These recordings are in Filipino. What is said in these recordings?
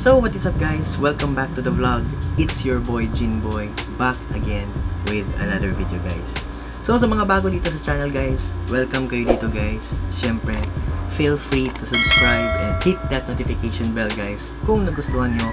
So what is up guys? Welcome back to the vlog. It's your boy Jinboy back again with another video guys. So sa mga bago dito sa channel guys, welcome kayo dito guys. Siyempre, feel free to subscribe and hit that notification bell guys kung nagustuhan nyo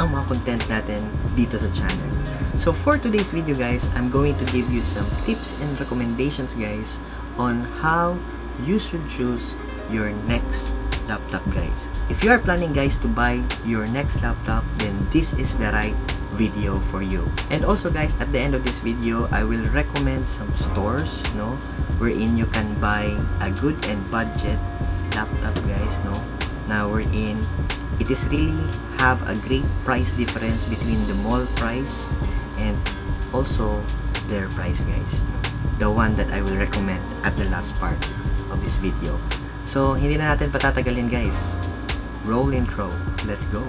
ang mga content natin dito sa channel. So for today's video guys, I'm going to give you some tips and recommendations guys on how you should choose your next laptop guys. If you are planning guys to buy your next laptop, then this is the right video for you. And also guys, at the end of this video, I will recommend some stores, no, wherein you can buy a good and budget laptop guys, no. Now we're in it is really have a great price difference between the mall price and also their price guys. The one that I will recommend at the last part of this video. So, hindi na natin patatagalin guys. Roll intro. Let's go.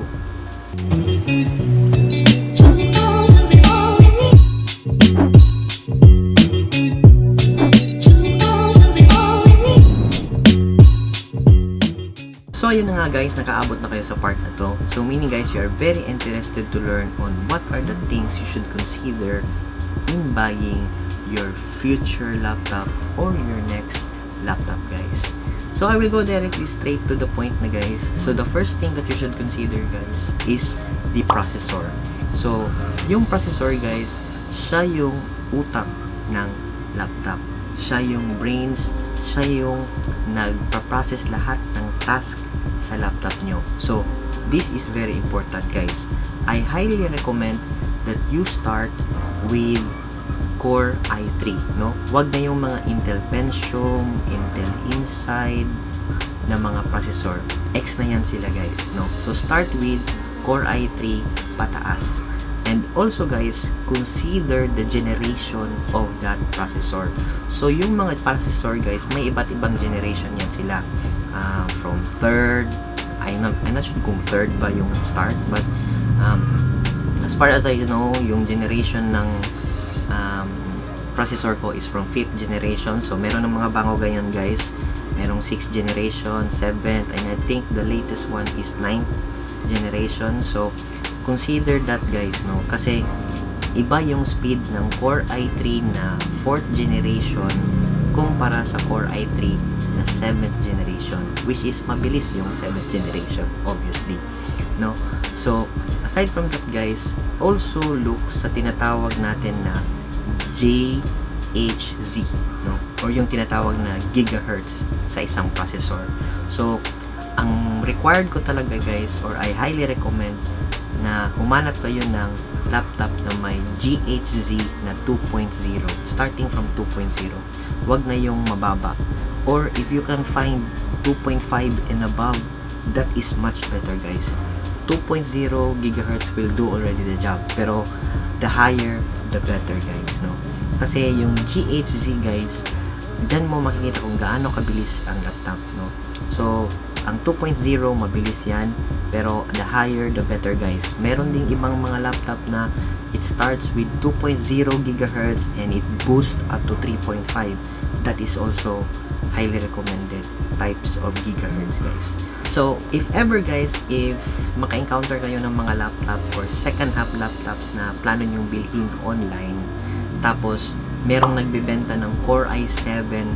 So, ayun na nga guys, nakaabot na kayo sa part na to. So, meaning guys, you are very interested to learn on what are the things you should consider in buying your future laptop or your next laptop guys. So I will go directly straight to the point na guys. So the first thing that you should consider guys is the processor. So yung processor guys, siya yung utak ng laptop. Siya yung brains, siya yung nagpa-process lahat ng task sa laptop nyo. So this is very important guys. I highly recommend that you start with Core i3, no? Wag na yung mga Intel Pentium, Intel Inside na mga processor. X na yan sila, guys, no? So, start with Core i3 pataas. And also, guys, consider the generation of that processor. So, yung mga processor, guys, may iba't ibang generation yan sila. Uh, from third, I'm not, I'm not sure kung third ba yung start, but um, as far as I know, yung generation ng processor ko is from 5th generation. So, meron ng mga bango ganyan guys. Merong 6th generation, 7th, and I think the latest one is 9th generation. So, consider that guys, no? Kasi, iba yung speed ng Core i3 na 4th generation kumpara sa Core i3 na 7th generation which is mabilis yung 7th generation obviously no so aside from that guys also look sa tinatawag natin na JHZ no? Or yung tinatawag na gigahertz sa isang processor. So ang required ko talaga guys or I highly recommend na humanap kayo ng laptop na may GHZ na 2.0 starting from 2.0 wag na yung mababa. Or if you can find 2.5 and above that is much better guys. 2.0 gigahertz will do already the job pero the higher the better guys no kasi yung GHZ guys dyan mo makikita kung gaano kabilis ang laptop no? So ang 2.0 mabilis yan. Pero the higher the better guys. Meron ding ibang mga laptop na it starts with 2.0 gigahertz and it boosts up to 3.5 that is also highly recommended types of gigahertz guys. So if ever guys if maka-encounter kayo ng mga laptop or second half laptops na plano nyong bilhin online tapos merong nagbebenta ng Core i7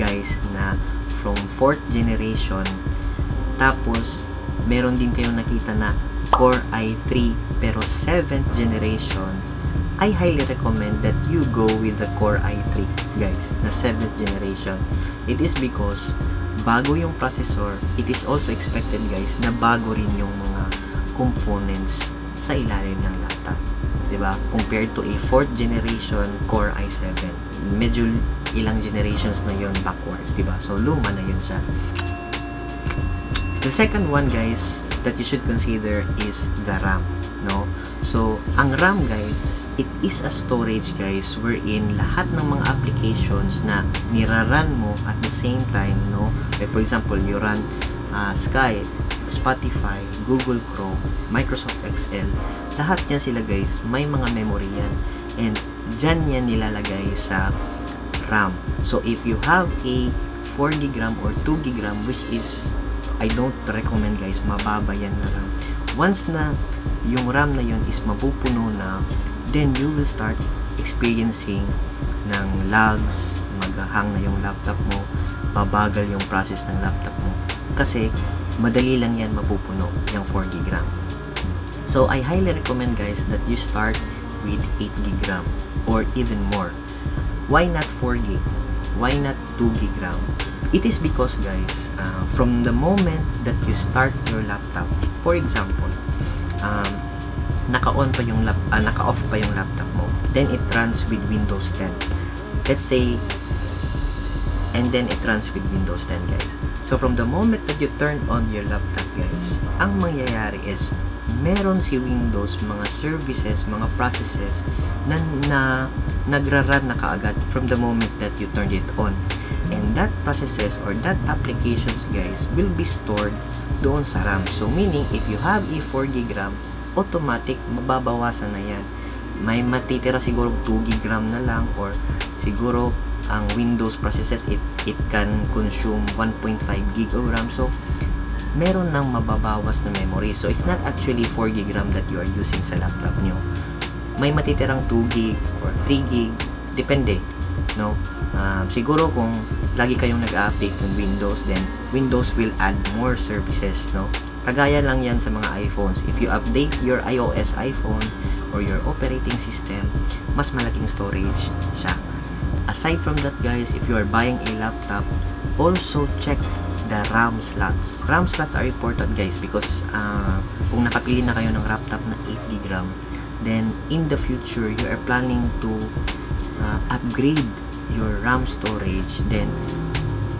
guys na from 4th generation. Tapos meron din kayong nakita na Core i3 pero 7th generation. I highly recommend that you go with the Core i3 guys na 7th generation. It is because bago yung processor it is also expected guys na bago rin yung mga components sa ilalim ng laptop 'di ba compared to a 4th generation Core i7 medyo ilang generations na yon backwards 'di ba so luma na yun siya. The second one guys that you should consider is the RAM no? So ang RAM guys it is a storage guys wherein lahat ng mga applications na niraran mo at the same time no? Like for example you run uh, Skype Spotify, Google Chrome, Microsoft Excel. Lahat yan sila guys may mga memory yan. And dyan yan nilalagay sa RAM. So if you have a 4 GB or 2 GB which is I don't recommend guys mababa yan na RAM. Once na yung RAM na yun is mapupuno na, then you will start experiencing ng lags, maghahang na yung laptop mo, babagal yung process ng laptop mo. Kasi, madali lang yan mapupuno, yung 4 GB RAM. So, I highly recommend guys that you start with 8 GB RAM or even more. Why not 4 GB? Why not 2 GB RAM? It is because guys, uh, from the moment that you start your laptop, for example, um, naka-on pa yung lap, uh, naka-off pa yung laptop mo, then it runs with Windows 10. Let's say, and then it runs with Windows 10 guys. So from the moment that you turn on your laptop guys, ang mangyayari is meron si Windows mga services, mga processes na, na nagra-run na kaagad from the moment that you turned it on. And that processes or that applications guys will be stored doon sa RAM. So meaning if you have a 4 GB RAM, automatic mababawasan na yan. May matitira siguro 2 GB RAM na lang or siguro ang Windows processes it it can consume 1.5 GB of RAM. So meron nang mababawas na memory. So it's not actually 4 GB RAM that you are using sa laptop nyo. May matitirang 2 GB or 3 GB depende no uh, siguro kung lagi kayong nag-update ng Windows then Windows will add more services no kagaya lang yan sa mga iPhones if you update your iOS iPhone or your operating system mas malaking storage siya. Aside from that guys if you are buying a laptop also check the RAM slots. RAM slots are important guys because uh, kung nakapili na kayo ng laptop na 8GB RAM then in the future you are planning to uh, upgrade your RAM storage, then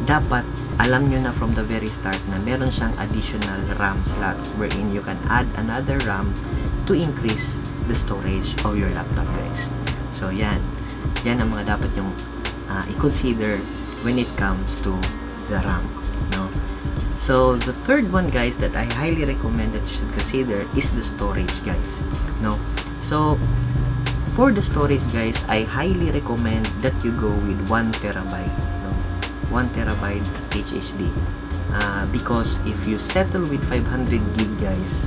dapat alam nyo na from the very start na meron siyang additional RAM slots wherein you can add another RAM to increase the storage of your laptop guys. So yan, yan ang mga dapat yung uh, i-consider when it comes to the RAM. No? So the third one guys that I highly recommend that you should consider is the storage guys. No? So for the storage guys I highly recommend that you go with 1 terabyte? 1 terabyte HHD uh, because if you settle with 500 gig guys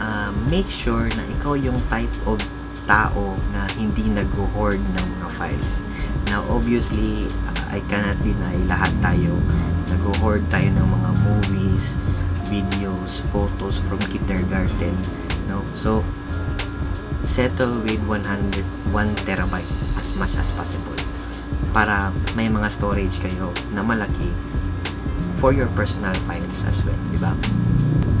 uh, make sure na ikaw yung type of tao na hindi nag-hoard ng mga files. Now obviously uh, I cannot deny lahat tayo. Nag-hoard tayo ng mga movies videos, photos from kindergarten no? so settle with 100 1 terabyte as much as possible para may mga storage kayo na malaki for your personal files as well, di ba?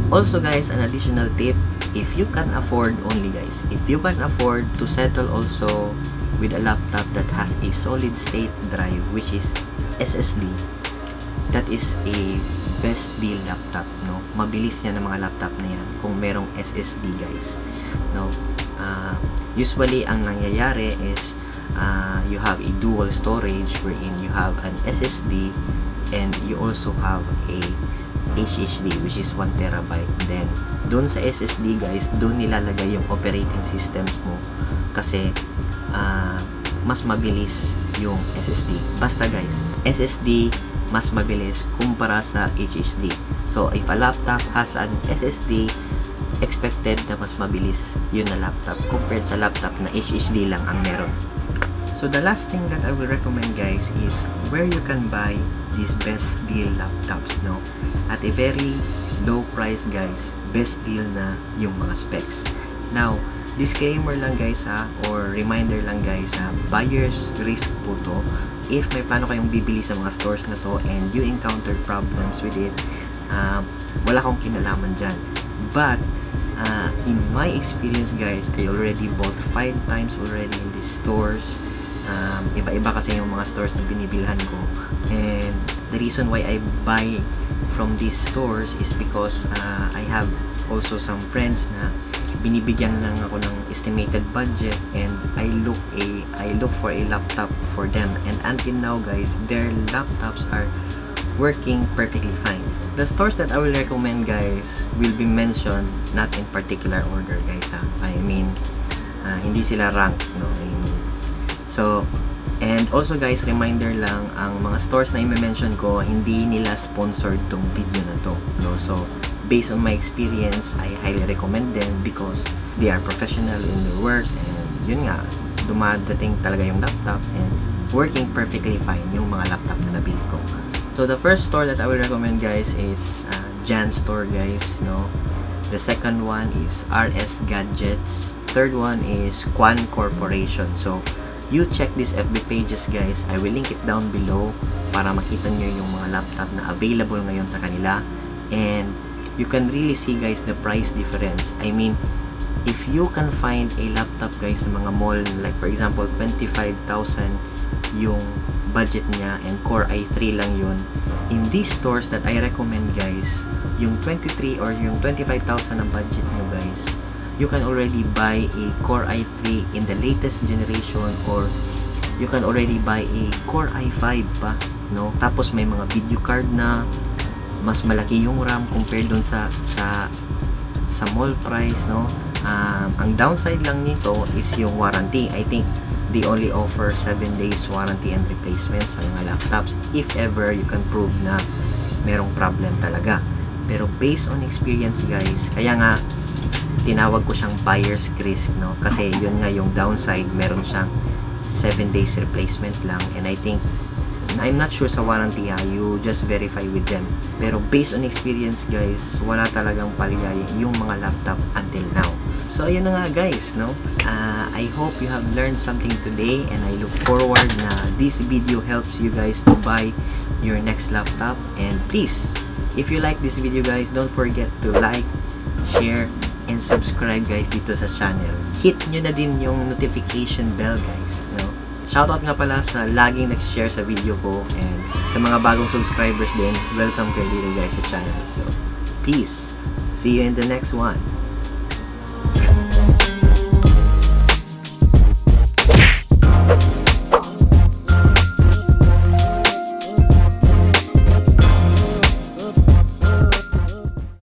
Also guys, an additional tip, if you can afford only guys, if you can afford to settle also with a laptop that has a solid state drive which is SSD, that is a best deal laptop, no? Mabilis yan ng mga laptop na yan kung merong SSD guys, no? uh, usually ang nangyayari is uh, you have a dual storage wherein you have an SSD and you also have a HHD which is 1 terabyte. Then doon sa SSD guys doon nilalagay yung operating systems mo kasi uh, mas mabilis yung SSD basta guys SSD mas mabilis kumpara sa HHD so if a laptop has an SSD expected na mas mabilis yun na laptop compared sa laptop na HHD lang ang meron. So the last thing that I will recommend guys is where you can buy these best deal laptops no? At a very low price guys. Best deal na yung mga specs. Now disclaimer lang guys ha? Or reminder lang guys ha? Buyer's risk po to. If may plano kayong bibili sa mga stores na to and you encounter problems with it uh, wala akong kinalaman dyan. But uh, in my experience guys I already bought 5 times already in these stores um, iba-iba kasi yung mga stores na binibilhan ko and the reason why I buy from these stores is because uh, I have also some friends na binibigyan lang ako ng estimated budget and I look a I look for a laptop for them and until now guys their laptops are working perfectly fine. The stores that I will recommend guys will be mentioned not in particular order guys ha. I mean, uh, hindi sila rank no. So, and also guys, reminder lang, ang mga stores na i-mention ko, hindi nila sponsored tong video na to. No? So, based on my experience, I highly recommend them because they are professional in their work and yun nga, dumadating talaga yung laptop and working perfectly fine yung mga laptop na nabili ko. So the first store that I will recommend guys is uh, Jan Store guys, no. The second one is RS Gadgets. Third one is Quan Corporation. So you check these FB pages guys. I will link it down below para makita nyo yung mga laptop na available ngayon sa kanila. And you can really see guys the price difference. I mean, if you can find a laptop guys sa mga mall like for example 25,000 yung budget niya and Core i3 lang yun in these stores that I recommend guys yung 23 or yung 25,000 ang budget nyo guys you can already buy a Core i3 in the latest generation or you can already buy a Core i5 pa no? Tapos may mga video card na mas malaki yung RAM compared dun sa sa sa mall price no? Um, ang downside lang nito is yung warranty. I think they only offer 7 days warranty and replacement sa mga laptops if ever you can prove na merong problem talaga. Pero based on experience guys kaya nga tinawag ko siyang buyer's risk no kasi yun nga yung downside meron siyang 7 days replacement lang and I think I'm not sure sa warranty ha, you just verify with them. Pero based on experience guys, wala talagang paligay yung mga laptop until now. So ayun na nga guys, no? Uh, I hope you have learned something today and I look forward na this video helps you guys to buy your next laptop. And please, if you like this video guys, don't forget to like, share, and subscribe guys dito sa channel. Hit nyo na din yung notification bell guys, no? Shoutout nga pala sa laging nag-share sa video ko and sa mga bagong subscribers din, welcome kayo dito guys sa channel. So, peace! See you in the next one!